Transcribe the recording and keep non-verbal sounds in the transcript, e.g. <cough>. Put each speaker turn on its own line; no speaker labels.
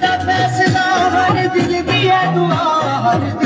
That passes 慢 <laughs> 点